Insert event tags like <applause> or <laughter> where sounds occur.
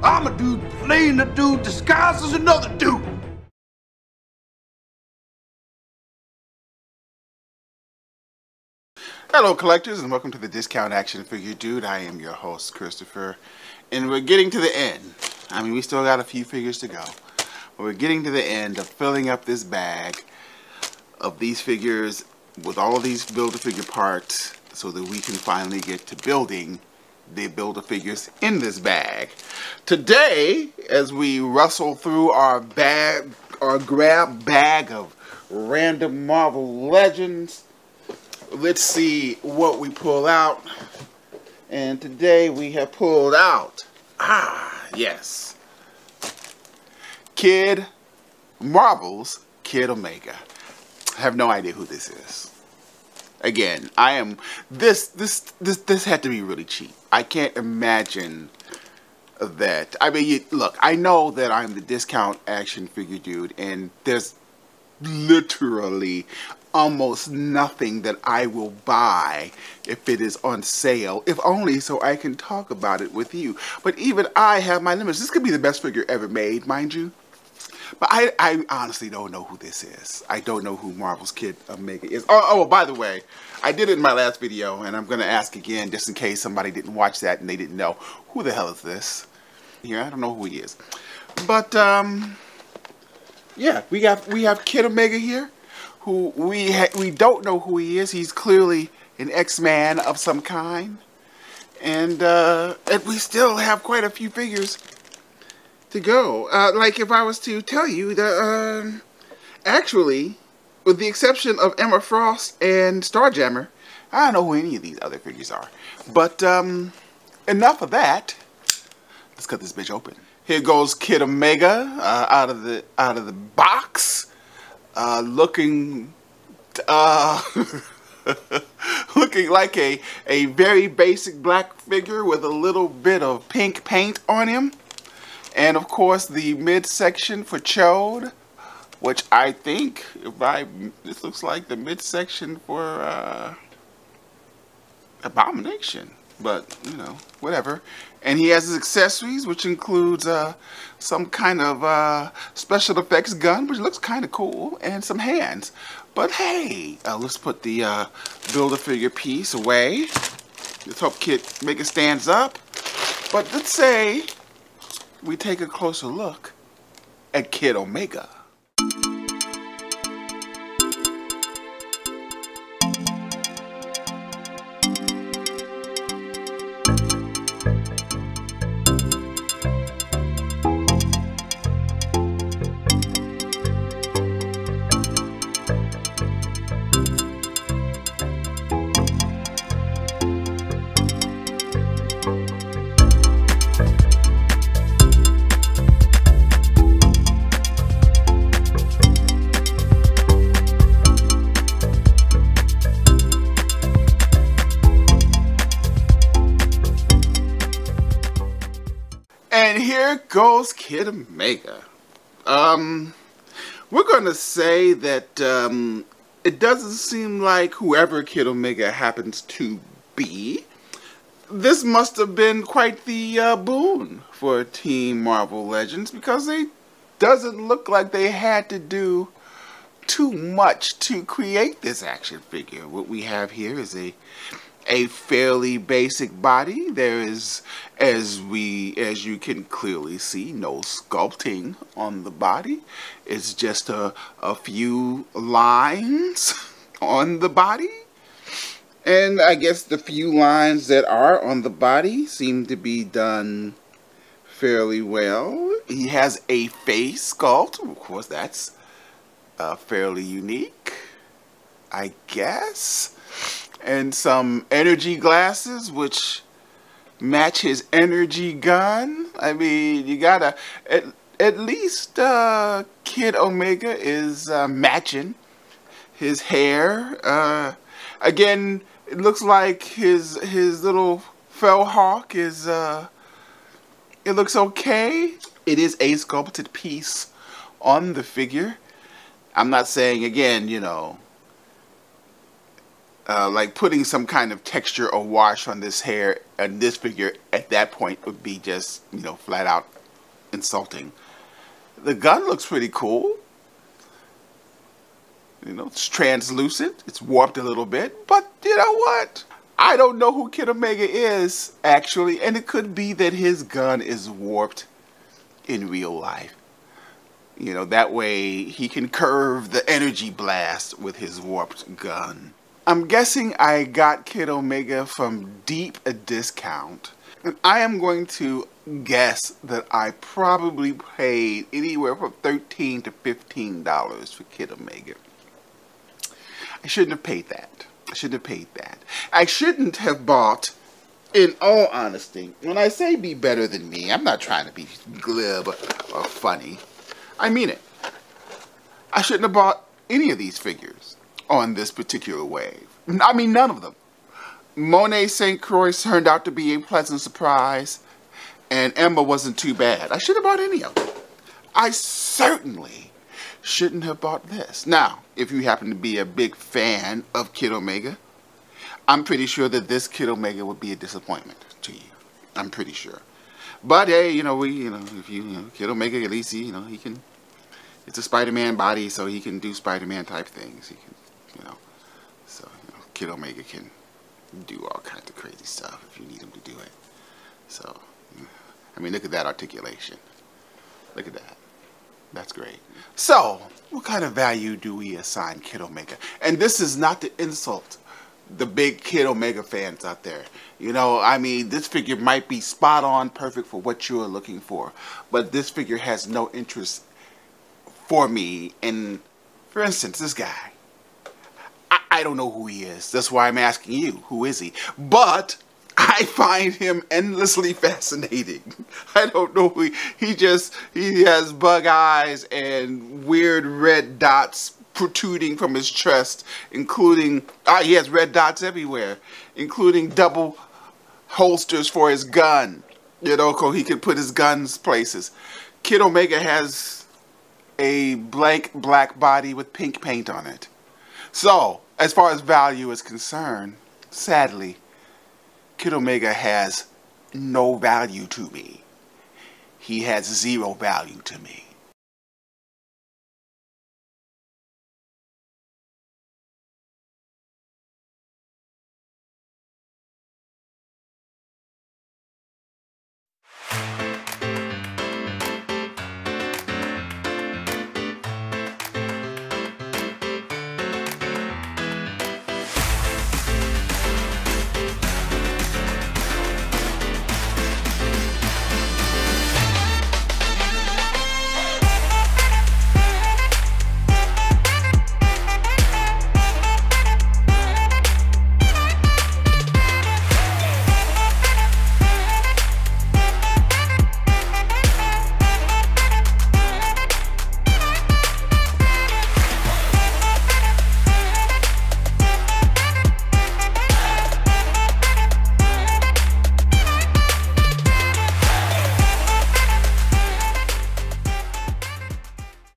I'm a dude playing a dude disguised as another dude. Hello, collectors, and welcome to the Discount Action Figure Dude. I am your host, Christopher, and we're getting to the end. I mean, we still got a few figures to go, but we're getting to the end of filling up this bag of these figures with all these Build-A-Figure parts so that we can finally get to building the Build-A-Figures in this bag. Today, as we rustle through our bag, our grab bag of random Marvel Legends, let's see what we pull out. And today we have pulled out, ah, yes, Kid Marvel's Kid Omega. I have no idea who this is. Again, I am this this this this had to be really cheap. I can't imagine that. I mean, you, look, I know that I'm the discount action figure dude, and there's literally almost nothing that I will buy if it is on sale, if only so I can talk about it with you. But even I have my limits. This could be the best figure ever made, mind you. But I, I honestly don't know who this is. I don't know who Marvel's Kid Omega is. Oh, oh, by the way, I did it in my last video, and I'm going to ask again just in case somebody didn't watch that and they didn't know. Who the hell is this? Yeah, I don't know who he is. But, um, yeah, we got we have Kid Omega here, who we we don't know who he is. He's clearly an X-Man of some kind. And, uh, and we still have quite a few figures to go. Uh, like if I was to tell you that, um, actually, with the exception of Emma Frost and Starjammer, I don't know who any of these other figures are. But um, enough of that. Let's cut this bitch open. Here goes Kid Omega uh, out of the out of the box, uh, looking uh, <laughs> looking like a a very basic black figure with a little bit of pink paint on him. And of course the midsection for Chode, which I think, if I, this looks like the midsection for uh, Abomination. But, you know, whatever. And he has his accessories, which includes uh, some kind of uh, special effects gun, which looks kind of cool, and some hands. But hey, uh, let's put the uh, Build-A-Figure piece away. Let's hope Kid Omega stands up. But let's say we take a closer look at Kid Omega. And here goes Kid Omega. Um, we're going to say that um, it doesn't seem like whoever Kid Omega happens to be, this must have been quite the uh, boon for Team Marvel Legends because they doesn't look like they had to do too much to create this action figure. What we have here is a a fairly basic body. There is, as we, as you can clearly see, no sculpting on the body. It's just a, a few lines <laughs> on the body. And I guess the few lines that are on the body seem to be done fairly well. He has a face sculpt. Of course, that's uh, fairly unique, I guess and some energy glasses which match his energy gun. I mean, you gotta at, at least uh, Kid Omega is uh, matching his hair. Uh, again, it looks like his his little fell hawk is uh, it looks okay. It is a sculpted piece on the figure. I'm not saying again, you know, uh, like putting some kind of texture or wash on this hair and this figure at that point would be just, you know, flat out insulting. The gun looks pretty cool. You know, it's translucent. It's warped a little bit. But you know what? I don't know who Kid Omega is, actually. And it could be that his gun is warped in real life. You know, that way he can curve the energy blast with his warped gun. I'm guessing I got Kid Omega from deep a discount. And I am going to guess that I probably paid anywhere from 13 to $15 for Kid Omega. I shouldn't have paid that. I shouldn't have paid that. I shouldn't have bought, in all honesty, when I say be better than me, I'm not trying to be glib or funny. I mean it. I shouldn't have bought any of these figures on this particular wave. I mean, none of them. Monet St. Croix turned out to be a pleasant surprise, and Emma wasn't too bad. I should have bought any of them. I certainly shouldn't have bought this. Now, if you happen to be a big fan of Kid Omega, I'm pretty sure that this Kid Omega would be a disappointment to you. I'm pretty sure. But hey, you know, we, you know, if you, you know, Kid Omega, at least he, you know, he can, it's a Spider-Man body, so he can do Spider-Man type things. He can, you know, so, you know, Kid Omega can do all kinds of crazy stuff if you need him to do it. So, I mean, look at that articulation. Look at that. That's great. So, what kind of value do we assign Kid Omega? And this is not to insult the big Kid Omega fans out there. You know, I mean, this figure might be spot on perfect for what you're looking for, but this figure has no interest for me in, for instance, this guy. I, don't know who he is. That's why I'm asking you, who is he? But I find him endlessly fascinating. <laughs> I don't know. He, he just, he has bug eyes and weird red dots protruding from his chest, including, ah, he has red dots everywhere, including double holsters for his gun. You know, so he can put his guns places. Kid Omega has a blank black body with pink paint on it. So, as far as value is concerned, sadly, Kid Omega has no value to me. He has zero value to me.